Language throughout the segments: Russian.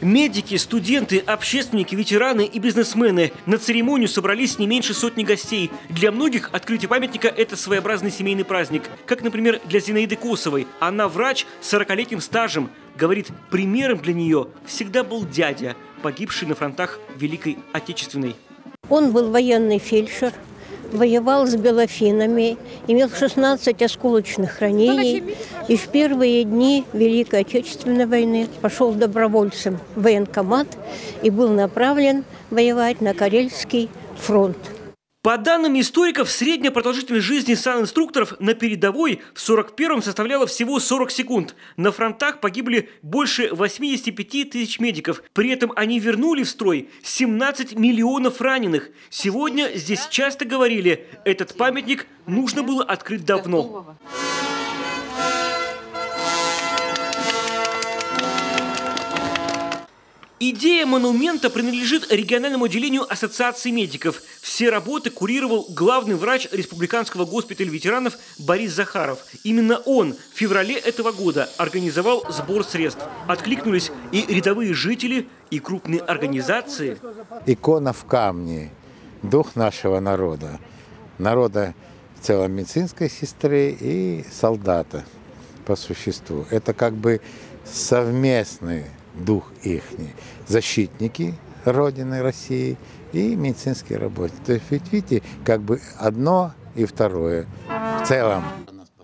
Медики, студенты, общественники, ветераны и бизнесмены. На церемонию собрались не меньше сотни гостей. Для многих открытие памятника – это своеобразный семейный праздник. Как, например, для Зинаиды Косовой. Она врач с 40-летним стажем. Говорит, примером для нее всегда был дядя, погибший на фронтах Великой Отечественной. Он был военный фельдшер, воевал с белофинами, имел 16 осколочных ранений и в первые дни Великой Отечественной войны пошел добровольцем в военкомат и был направлен воевать на Карельский фронт. По данным историков, средняя продолжительность жизни санинструкторов на передовой в 41-м составляла всего 40 секунд. На фронтах погибли больше 85 тысяч медиков. При этом они вернули в строй 17 миллионов раненых. Сегодня здесь часто говорили, этот памятник нужно было открыть давно. Идея монумента принадлежит региональному отделению Ассоциации медиков. Все работы курировал главный врач Республиканского госпиталя ветеранов Борис Захаров. Именно он в феврале этого года организовал сбор средств. Откликнулись и рядовые жители, и крупные организации. Икона в камне, дух нашего народа. Народа в целом медицинской сестры и солдата по существу. Это как бы совместный дух их, защитники Родины России и медицинские работники. То есть, видите, как бы одно и второе в целом.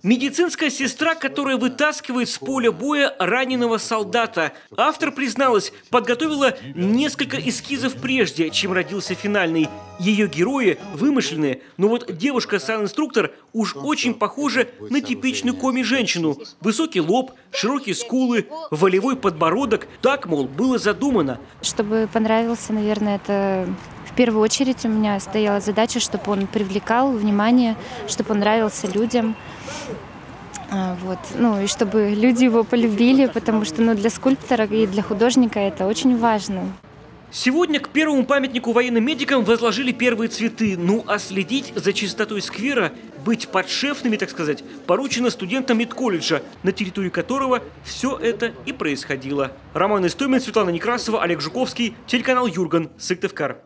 Медицинская сестра, которая вытаскивает с поля боя раненого солдата. Автор призналась, подготовила несколько эскизов прежде, чем родился финальный. Ее герои вымышленные, но вот девушка-сан-инструктор уж очень похожа на типичную коми-женщину. Высокий лоб, широкие скулы, волевой подбородок. Так, мол, было задумано. Чтобы понравился, наверное, это первую очередь у меня стояла задача, чтобы он привлекал внимание, чтобы он нравился людям. А, вот. Ну и чтобы люди его полюбили, потому что ну, для скульптора и для художника это очень важно. Сегодня к первому памятнику военным медикам возложили первые цветы. Ну а следить за чистотой сквера, быть подшефными, так сказать, поручено студентам медколледжа, на территории которого все это и происходило. Роман Истомин, Светлана Некрасова, Олег Жуковский, телеканал Юрган, Сыктывкар.